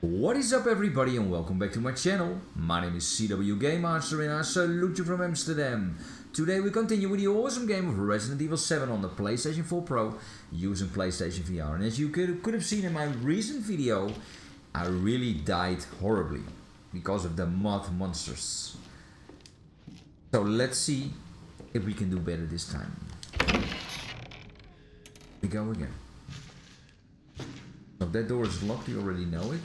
What is up everybody and welcome back to my channel. My name is ZWGamemaster and I salute you from Amsterdam. Today we continue with the awesome game of Resident Evil 7 on the PlayStation 4 Pro using PlayStation VR. And as you could, could have seen in my recent video, I really died horribly because of the moth monsters. So let's see if we can do better this time. We go again. So that door is locked, you already know it.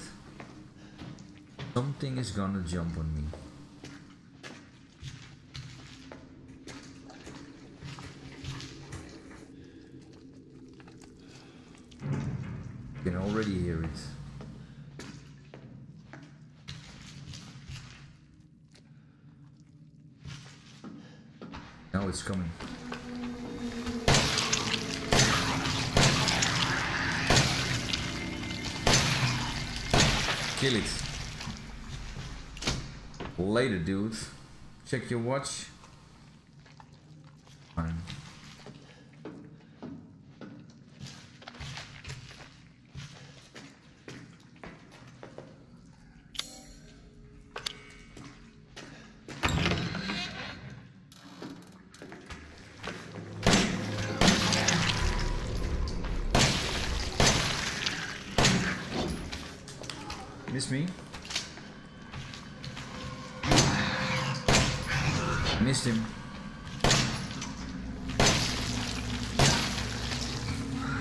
Something is gonna jump on me. You can already hear it. Now it's coming. Kill it. Later, dudes. Check your watch. Fine. Miss me? Missed him.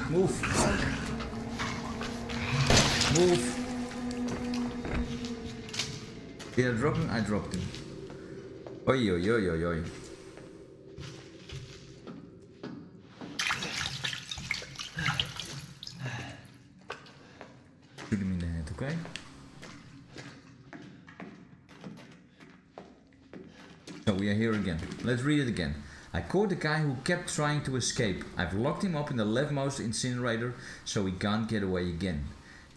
Move. Move. Did I drop him? I dropped him. Oi, oi, oi, oi, oi. Shoot him in the head, okay? We are here again. Let's read it again. I caught the guy who kept trying to escape. I've locked him up in the leftmost incinerator so he can't get away again.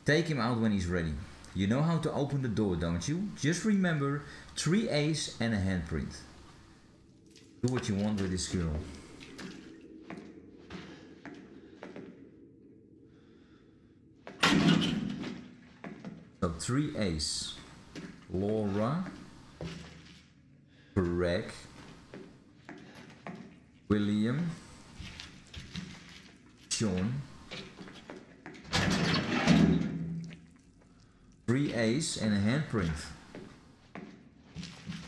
Take him out when he's ready. You know how to open the door, don't you? Just remember, three A's and a handprint. Do what you want with this girl. So three A's. Laura. William, John, three A's and a handprint.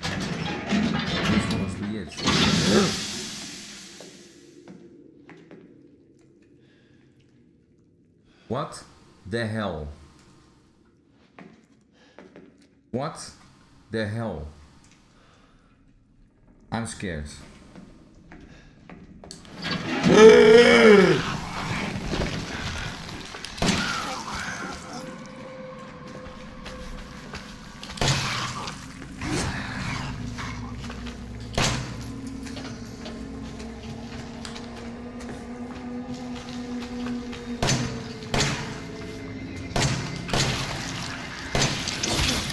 This must be it. What the hell? What the hell? I'm scared.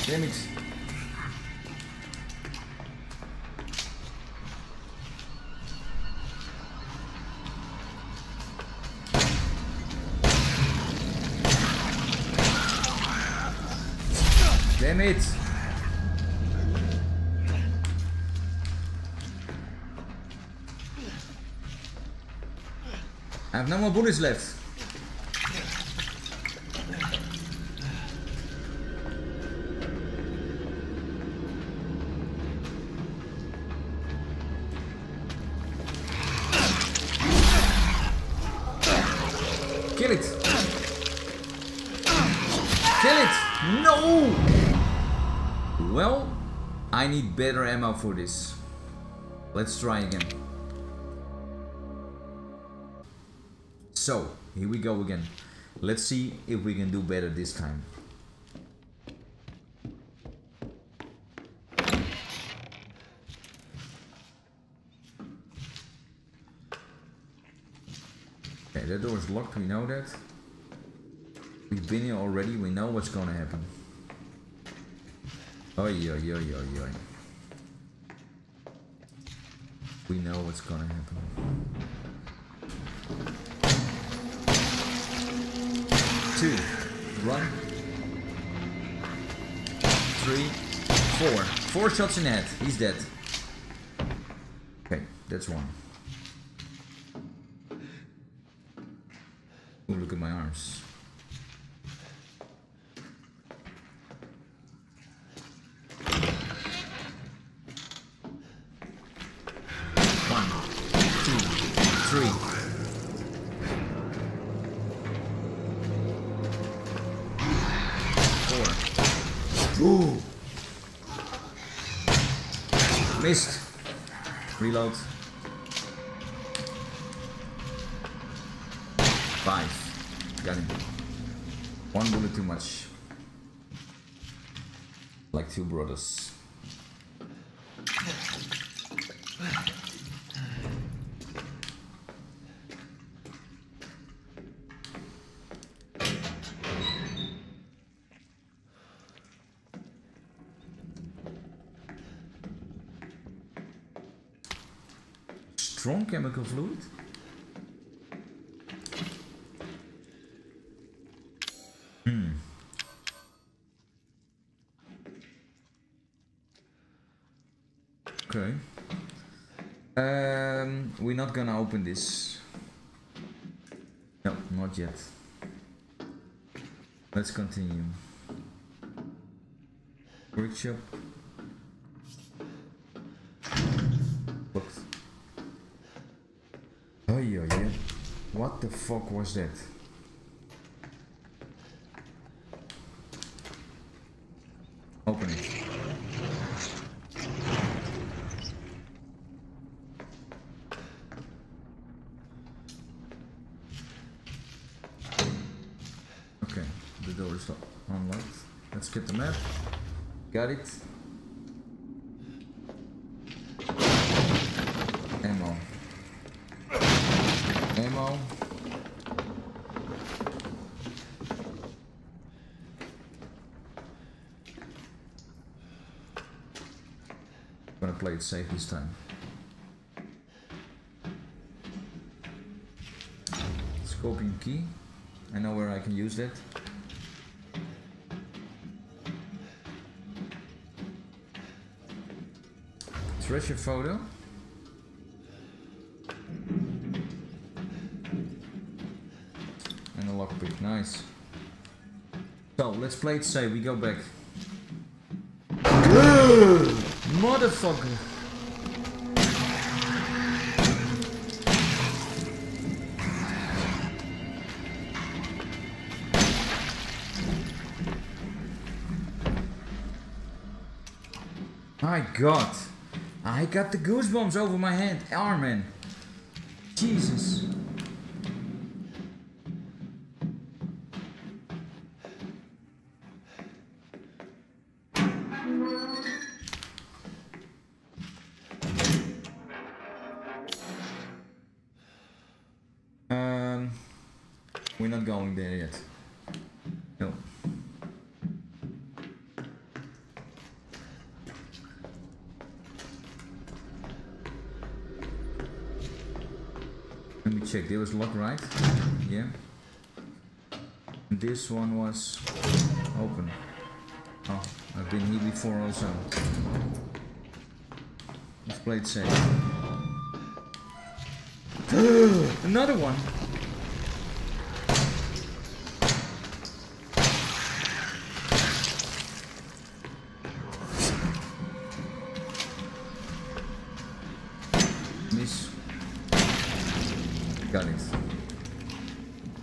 Damn it. Damn it! I have no more bullets left. Kill it! Kill it! No! I need better ammo for this. Let's try again. So, here we go again. Let's see if we can do better this time. Okay, that door is locked, we know that. We've been here already, we know what's gonna happen. Oi, oi, oi, oi, oi. We know what's gonna happen. Two. Run. three, four. Four shots in the head. He's dead. Okay, that's one. Ooh, look at my arms. One, two, three. Four. Ooh. Missed. Reload. Five. Got him. One bullet too much. Like two brothers. Strong chemical fluid? Hmm. Okay. Um, we're not gonna open this. No, not yet. Let's continue. Workshop. What the fuck was that? Open it. Okay, the door is lo- unlocked. Let's get the map. Got it. Ammo. Ammo. Gonna play it safe this time. Scorpion key. I know where I can use that. Treasure photo. And a lockpick, nice. So, let's play it safe, we go back. Motherfucker! My god! I got the goosebumps over my hand, arm, man. Jesus. Um, we're not going there yet. Check. There was lock right. Yeah. This one was open. Oh, I've been here before also. Let's play it safe. Another one.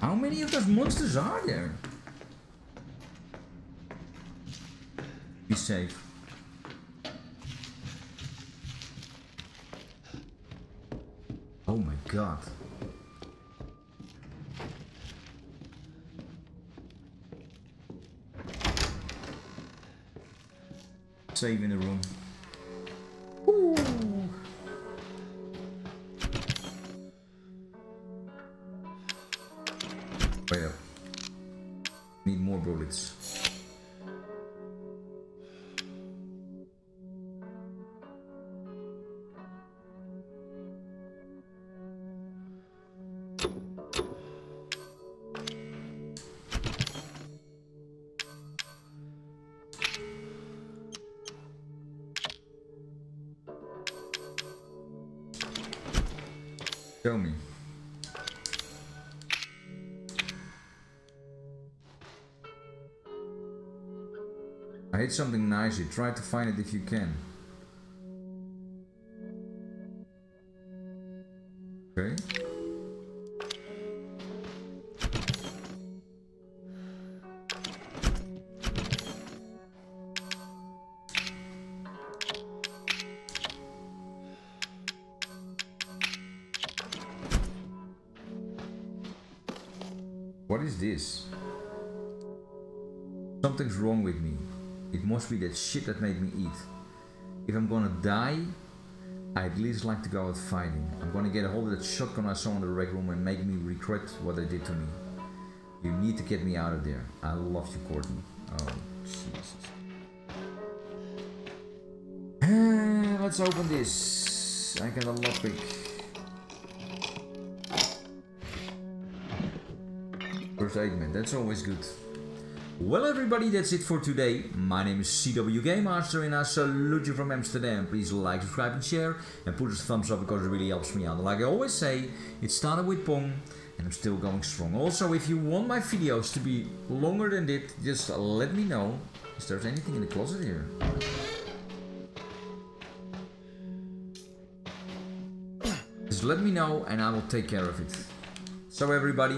How many of those monsters are there? Be safe. Oh my god. Save in the room. Show me. I hit something nicey. Try to find it if you can. Okay. What is this? Something's wrong with me. It must be that shit that made me eat. If I'm gonna die, I at least like to go out fighting. I'm gonna get a hold of that shotgun I saw in the rec room and make me regret what they did to me. You need to get me out of there. I love you, Courtney. Oh, Jesus. Let's open this. I got a lockpick. Aid that's always good. Well everybody, that's it for today. My name is ZWGamemaster and I salute you from Amsterdam. Please like, subscribe and share and put a thumbs up because it really helps me out. Like I always say, it started with Pong and I'm still going strong. Also, if you want my videos to be longer than this, just let me know. Is there anything in the closet here? Just let me know and I will take care of it. So everybody,